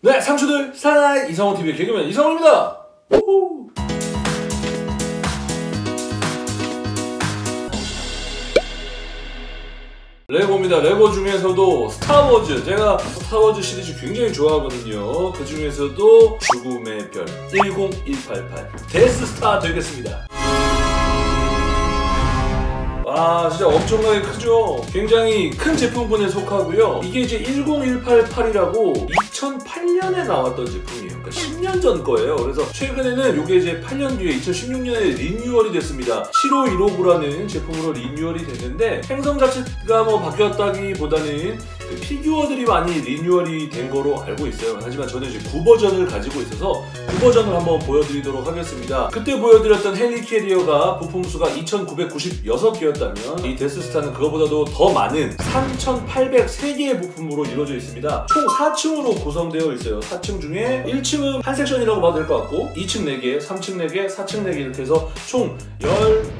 네, 상추들 사나이 이성호 TV의 개그맨 이성호입니다. 우후. 레고입니다. 레고 중에서도 스타워즈. 제가 스타워즈 시리즈 굉장히 좋아하거든요. 그 중에서도 죽음의 별 10188 데스스타 되겠습니다. 와 진짜 엄청나게 크죠 굉장히 큰 제품군에 속하고요 이게 이제 10188이라고 2008년에 나왔던 제품이에요. 그러니까 10년 전 거예요. 그래서 최근에는 이게 이제 8년 뒤에 2016년에 리뉴얼이 됐습니다. 75159라는 제품으로 리뉴얼이 됐는데 행성 자체가 뭐 바뀌었다기보다는 그 피규어들이 많이 리뉴얼이 된 거로 알고 있어요 하지만 저는 이제 구버전을 가지고 있어서 구버전을 한번 보여드리도록 하겠습니다 그때 보여드렸던 헬리 캐리어가 부품수가 2996개였다 있다면 이 데스스타는 그거보다도 더 많은 3,803개의 부품으로 이루어져 있습니다. 총 4층으로 구성되어 있어요. 4층 중에 1층은 한 섹션이라고 봐도 될 것 같고 2층 4개, 3층 4개, 4층 4개 이렇게 해서 총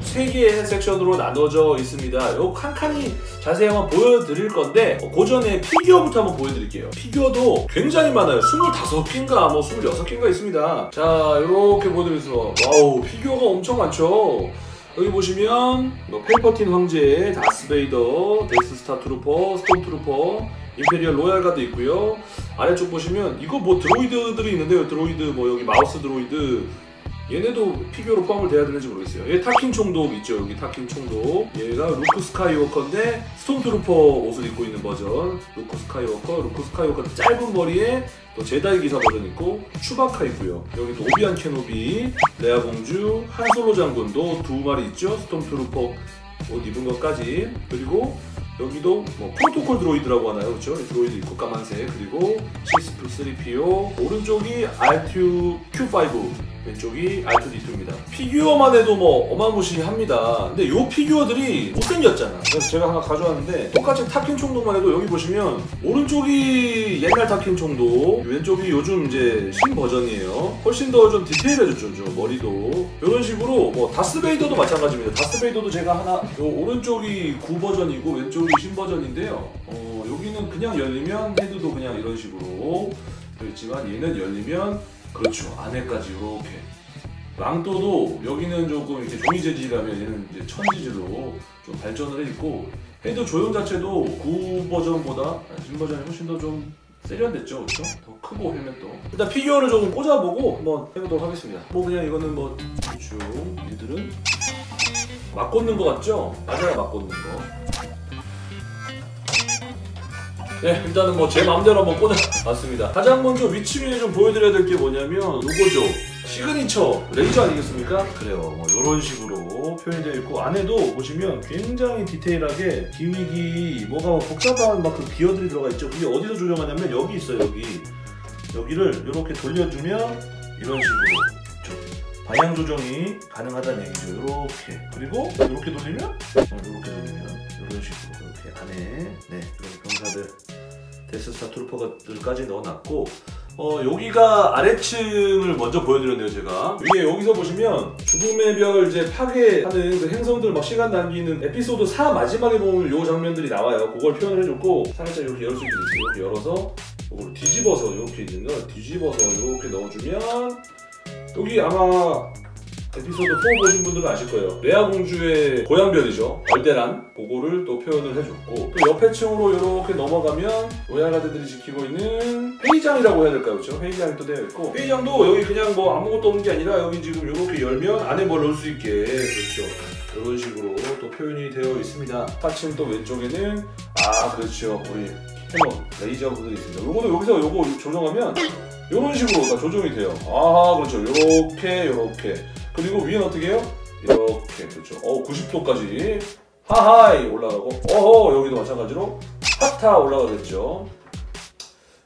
13개의 섹션으로 나눠져 있습니다. 요 칸칸이 자세히 한번 보여드릴 건데 그 전에 피규어부터 한번 보여드릴게요. 피규어도 굉장히 많아요. 25개인가 뭐 26개인가 있습니다. 자 이렇게 보여드리면서 와우 피규어가 엄청 많죠. 여기 보시면 뭐 팰퍼틴 황제, 다스베이더, 데스스타 트루퍼, 스톰 트루퍼, 임페리얼 로얄 가드 있고요. 아래쪽 보시면 이거 뭐 드로이드들이 있는데요. 드로이드 뭐 여기 마우스 드로이드 얘네도 피규어로 포함을 돼야 되는지 모르겠어요. 얘 타킨 총독 있죠. 여기 타킨 총독. 얘가 루크 스카이워커인데 스톰트루퍼 옷을 입고 있는 버전. 루크 스카이워커, 루크 스카이워커 짧은 머리에 또 제다이 기사 버전 있고 츄바카 있고요. 여기 또 오비완 케노비, 레아 공주, 한솔로 장군도 두 마리 있죠. 스톰트루퍼 옷 입은 것까지. 그리고 여기도 뭐 프로토콜 드로이드라고 하나요? 그렇죠? 드로이드 있고 까만색 그리고 C-3PO 오른쪽이 R2 Q5 왼쪽이 R2D2입니다. 피규어만 해도 뭐 어마무시합니다. 근데 이 피규어들이 못생겼잖아. 그래서 제가 하나 가져왔는데 똑같이 타킨 총독만 해도 여기 보시면 오른쪽이 옛날 타킨 총독, 왼쪽이 요즘 이제 신 버전이에요. 훨씬 더 좀 디테일해졌죠. 좀 머리도 이런 식으로 뭐 다스베이더도 마찬가지입니다. 다스베이더도 제가 하나 오른쪽이 9 버전이고 왼쪽이 신 버전인데요. 어, 여기는 그냥 열리면 헤드도 그냥 이런 식으로 되어 있지만 얘는 열리면 그렇죠. 안에까지 이렇게. 망토도 여기는 조금 이렇게 종이 재질이라면 얘는 이제 천 재질로 좀 발전을 해 있고 헤드 조형 자체도 구 버전보다 신 버전이 훨씬 더 좀 세련됐죠, 그렇죠? 더 크고 헬멧도. 일단 피규어를 조금 꽂아보고 한번 해보도록 하겠습니다. 뭐 그냥 이거는 뭐 대충 얘들은 막 꽂는 거 같죠? 맞아요, 막 꽂는 거. 네, 일단은 뭐 제 마음대로 한번 꽂아봤습니다. 가장 먼저 위층에 좀 보여드려야 될 게 뭐냐면 요거죠. 시그니처 레이저 아니겠습니까? 그래요. 뭐 이런 식으로 표현이 되어 있고 안에도 보시면 굉장히 디테일하게 기믹이 뭐가 뭐 복잡한 막 그 기어들이 들어가 있죠. 그게 어디서 조정하냐면 여기 있어요. 여기 여기를 이렇게 돌려주면 이런 식으로 방향 조정이 가능하다는 얘기죠. 이렇게. 그리고 이렇게 돌리면? 어, 이렇게 돌리면 이런 식으로 이렇게 안에 네 이런 병사들 데스스타 트루퍼들까지 넣어놨고 어, 여기가 아래층을 먼저 보여드렸네요 제가. 위에 여기서 보시면 죽음의 별 이제 파괴하는 그 행성들 막 시간 남기는 에피소드 4 마지막에 보면 요 장면들이 나와요. 그걸 표현을 해줬고 살짝 이렇게 열수 있게 이렇게 열어서 이걸 뒤집어서 이렇게 있는 걸 뒤집어서 이렇게 넣어주면 여기 아마 에피소드 4 보신 분들은 아실 거예요. 레아 공주의 고향별이죠. 얼데란 그거를 또 표현을 해줬고 또 옆에 층으로 이렇게 넘어가면 로얄가드들이 지키고 있는 회의장이라고 해야 될까요? 그렇죠? 회의장이 또 되어 있고 회의장도 여기 그냥 뭐 아무것도 없는 게 아니라 여기 지금 이렇게 열면 안에 뭘 넣을 수 있게 그렇죠. 이런 식으로 또 표현이 되어 있습니다. 4층 또 왼쪽에는 아 그렇죠. 우리 캐논 레이저 구들이 있습니다. 요거도 여기서 요거 조정하면 이런 식으로 다 조정이 돼요. 아 그렇죠. 요렇게 요렇게 그리고 위엔 어떻게 해요? 이렇게 그렇죠. 어 90도까지 하하이 올라가고 어허 여기도 마찬가지로 하타 올라가겠죠.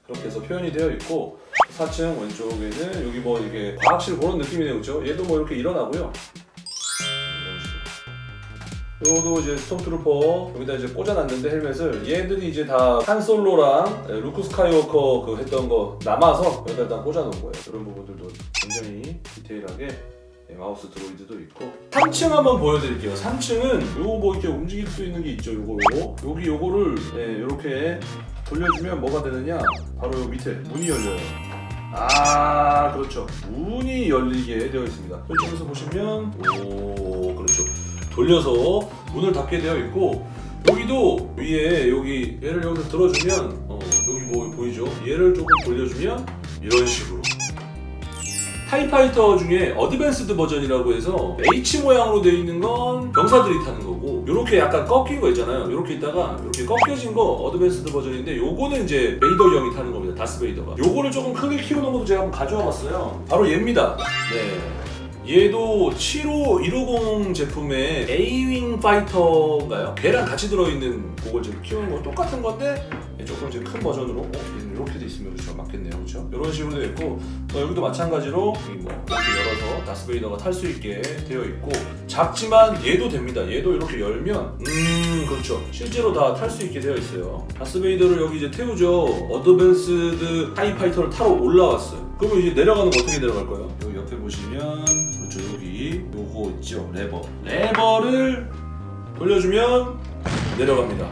그렇게 해서 표현이 되어 있고 4층 왼쪽에는 여기 뭐 이게 과학실 그런 느낌이네요, 그렇죠? 얘도 뭐 이렇게 일어나고요. 요도 이제 스톰트루퍼 여기다 이제 꽂아놨는데 헬멧을 얘들이 이제 다 한솔로랑 루크 스카이워커 그 했던 거 남아서 여기다 일단 꽂아놓은 거예요. 이런 부분들도 굉장히 디테일하게 네, 마우스 드로이드도 있고. 3층 한번 보여드릴게요. 3층은 요거 뭐 이렇게 움직일 수 있는 게 있죠 요거 요거. 여기 요거를 네, 이렇게 돌려주면 뭐가 되느냐? 바로 요 밑에 문이 열려요. 아 그렇죠. 문이 열리게 되어 있습니다. 이쪽에서 보시면 오 그렇죠 돌려서 문을 닫게 되어 있고 여기도 위에 여기 얘를 여기서 들어주면 어, 여기 뭐 보이죠? 얘를 조금 돌려주면 이런 식으로. TIE fighter 중에 advanced 버전이라고 해서 H 모양으로 되어 있는 건 병사들이 타는 거고 이렇게 약간 꺾인 거 있잖아요. 이렇게 있다가 이렇게 꺾여진 거 advanced 버전인데 요거는 이제 베이더 형이 타는 겁니다. 다스 베이더가. 요거를 조금 크게 키우는 것도 제가 한번 가져와 봤어요. 바로 얘입니다. 네 얘도 75150 제품의 A-Wing fighter인가요? 걔랑 같이 들어있는 그걸 지금 키우는 거 똑같은 건데 조금 이제 큰 버전으로 어? 얘는 이렇게 돼 있으면 그렇죠 맞겠네요 그렇죠 이런 식으로 되어 있고 어, 여기도 마찬가지로 뭐 이렇게 열어서 다스베이더가 탈 수 있게 되어 있고 작지만 얘도 됩니다 얘도 이렇게 열면 음 그렇죠 실제로 다 탈 수 있게 되어 있어요 다스베이더를 여기 이제 태우죠 advanced TIE fighter를 타러 올라왔어요 그러면 이제 내려가는 거 어떻게 내려갈 거예요? 보시면 그렇죠. 여기 요거 있죠. 레버. 레버를 돌려주면 내려갑니다.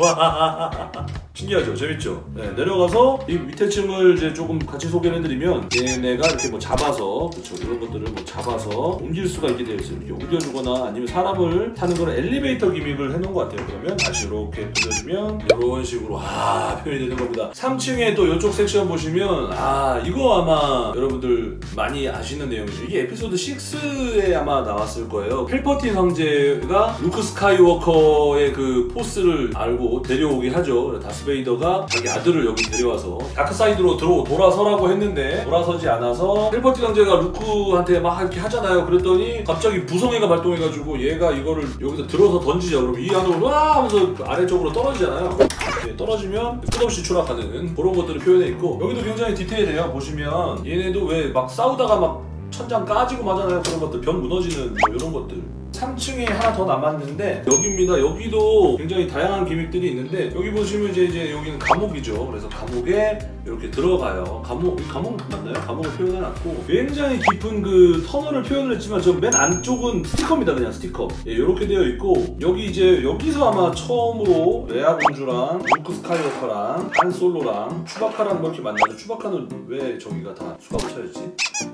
우와 신기하죠? 재밌죠? 네, 내려가서 이 밑에 층을 이제 조금 같이 소개를 해드리면 얘네가 이렇게 뭐 잡아서 그렇죠 이런 것들을 뭐 잡아서 옮길 수가 있게 되어 있어요. 이렇게 옮겨주거나 아니면 사람을 타는 그런 엘리베이터 gimmick을 해놓은 것 같아요. 그러면 다시 이렇게 돌려주면 이런 식으로 아 표현이 되는 겁니다. 3층에 또 이쪽 섹션 보시면 아 이거 아마 여러분들 많이 아시는 내용이죠. 이게 에피소드 6에 아마 나왔을 거예요. 팰퍼틴 황제가 루크 스카이워커의 그 포스를 알고 데려오긴 하죠. 다스 베이더가 자기 아들을 여기 데려와서 dark side로 들어 돌아서라고 했는데 돌아서지 않아서 팰퍼틴 황제가 루크한테 막 이렇게 하잖아요. 그랬더니 갑자기 부성애가 발동해가지고 얘가 이거를 여기서 들어서 던지죠. 그럼 이 안으로 와 하면서 그 아래쪽으로 떨어지잖아요. 네, 떨어지면 끝없이 추락하는 그런 것들을 표현해 있고 여기도 굉장히 디테일해요. 보시면 얘네도 왜 막 싸우다가 막 천장 까지고 마잖아요. 그런 것들 벽 무너지는 뭐 이런 것들 3층에 하나 더 남았는데 여기입니다. 여기도 굉장히 다양한 gimmick들이 있는데 여기 보시면 이제 이제 여기는 감옥이죠. 그래서 감옥에 이렇게 들어가요. 감옥 이 감옥 맞나요? 감옥을 표현해놨고 굉장히 깊은 그 터널을 표현을 했지만 저 맨 안쪽은 스티커입니다. 그냥 스티커. 예, 이렇게 되어 있고 여기 이제 여기서 아마 처음으로 레아 공주랑 루크 스카이워커랑 한 솔로랑 추바카랑 뭐 이렇게 만나죠 추바카는 왜 저기가 다 수갑을 차였지?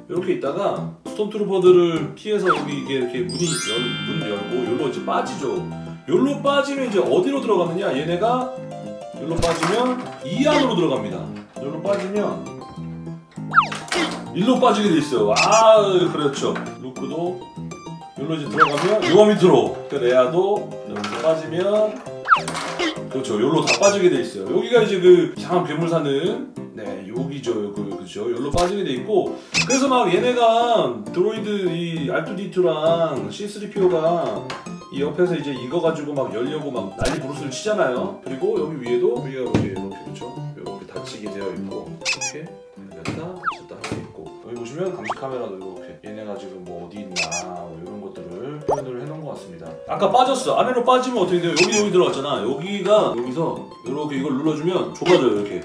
이렇게 있다가 스톰트루퍼들을 피해서 여기 이게 이렇게 문이 열, 문 열고 여기로 이제 빠지죠. 여기로 빠지면 이제 어디로 들어가느냐? 얘네가 여기로 빠지면 이 안으로 들어갑니다. 여기로 빠지면 일로 빠지게 돼 있어요. 아 그렇죠. 루크도 여기로 이제 들어가면 요 밑으로 그 레아도 여기로 빠지면 그렇죠. 여기로 다 빠지게 돼 있어요. 여기가 이제 그 이상한 괴물 사는 네 여기죠. 그 그렇죠. 여기로 빠지게 돼 있고 그래서 막 얘네가 드로이드 이 R2D2랑 C3PO가 이 옆에서 이제 이거 가지고 막 열려고 막 난리 부르스를 치잖아요. 그리고 여기 위에도 위가 이렇게 이렇게 그렇죠. 이렇게 닫히게 되어 있고 이렇게 열렸다 닫혔다 하고 있고 여기 보시면 감시 카메라도 이렇게 얘네가 지금 뭐 어디 있나 뭐 이런 것들을 표현을 해놓은 것 같습니다. 아까 빠졌어. 안으로 빠지면 어떻게 돼요? 여기 여기 들어갔잖아. 여기가 여기서 이렇게 이걸 눌러주면 좁아져요 이렇게.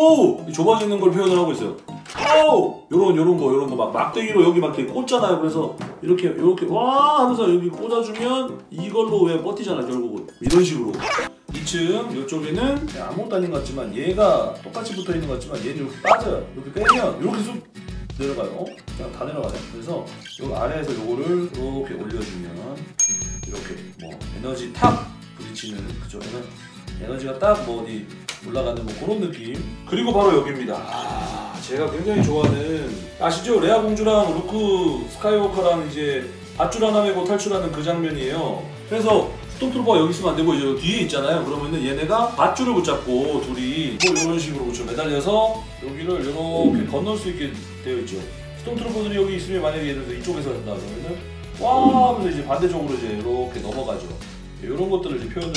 오! 이 좁아지는 걸 표현을 하고 있어요. 오! 요런 요런 거 요런 거 막 막대기로 여기 막 이렇게 꽂잖아요. 그래서 이렇게 이렇게 와 하면서 여기 꽂아주면 이걸로 왜 버티잖아 결국은 이런 식으로. 2층 이쪽에는 그냥 아무것도 아닌 것 같지만 얘가 똑같이 붙어 있는 것 같지만 얘는 이렇게 빠져요. 이렇게 빼면 이렇게 쑥 내려가요. 그냥 다 내려가요. 그래서 요 아래에서 요거를 이렇게 올려주면 이렇게 뭐 에너지 탑 부딪히는 그죠? 에너- 에너지가 딱 뭐 어디 올라가는 뭐 그런 느낌. 그리고 바로 여기입니다. 아, 제가 굉장히 좋아하는 아시죠? 레아 공주랑 루크 스카이워커랑 이제 밧줄 하나 메고 탈출하는 그 장면이에요. 그래서 stormtrooper가 여기 있으면 안 되고 이제 뒤에 있잖아요. 그러면은 얘네가 밧줄을 붙잡고 둘이 뭐 이런 식으로 그렇죠. 매달려서 여기를 이렇게 건널 수 있게 되어 있죠. stormtrooper들이 여기 있으면 만약에 예를 들어서 이쪽에서 한다 그러면은 와 하면서 이제 반대쪽으로 이제 이렇게 넘어가죠. 이런 것들을 이제 표현을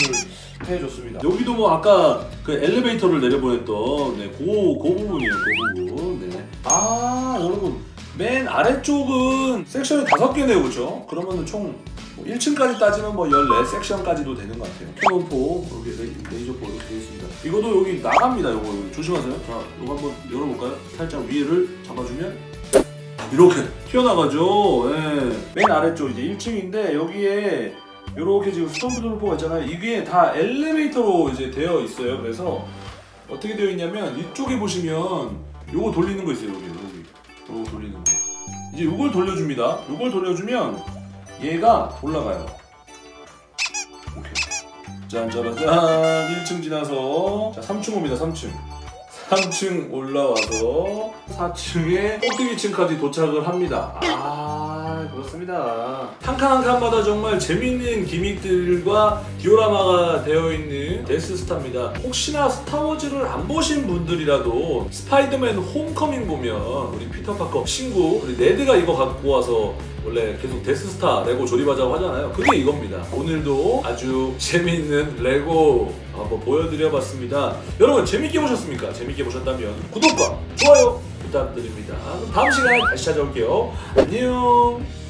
해줬습니다. 여기도 뭐 아까 그 엘리베이터를 내려보냈던 네, 그, 그 부분이에요. 그 부분. 네. 아 여러분 맨 아래쪽은 섹션이 다섯 개네요, 그렇죠? 그러면은 총 1층까지 따지면 뭐 14섹션까지도 되는 것 같아요. cannon포, 레이, 레이저포 이렇게 되어 있습니다. 이거도 여기 나갑니다, 요거. 조심하세요. 자, 이거 한번 열어볼까요? 살짝 위를 잡아주면 이렇게 튀어나가죠. 예. 맨 아래쪽 이제 1층인데 여기에 이렇게 지금 stormtrooper가 있잖아요. 이게 다 엘리베이터로 이제 되어 있어요. 그래서 어떻게 되어 있냐면 이쪽에 보시면 요거 돌리는 거 있어요. 여기 여기 요거 돌리는 거. 이제 요걸 돌려줍니다. 요걸 돌려주면 얘가 올라가요. 오케이. 짠짜라짠 1층 지나서 자 3층 옵니다. 3층. 3층 올라와서 4층에 꼭대기층까지 도착을 합니다. 아 그렇습니다. 한 칸 한 칸마다 정말 재밌는 기믹들과 디오라마가 되어 있는 데스스타입니다. 혹시나 스타워즈를 안 보신 분들이라도 스파이더맨 홈커밍 보면 우리 피터 파커 친구 우리 네드가 이거 갖고 와서 원래 계속 데스스타 레고 조립하자고 하잖아요. 그게 이겁니다. 오늘도 아주 재미있는 레고 한번 보여드려봤습니다. 여러분 재밌게 보셨습니까? 재밌게 보셨다면 구독과 좋아요 부탁드립니다. 그럼 다음 시간에 다시 찾아올게요. 안녕.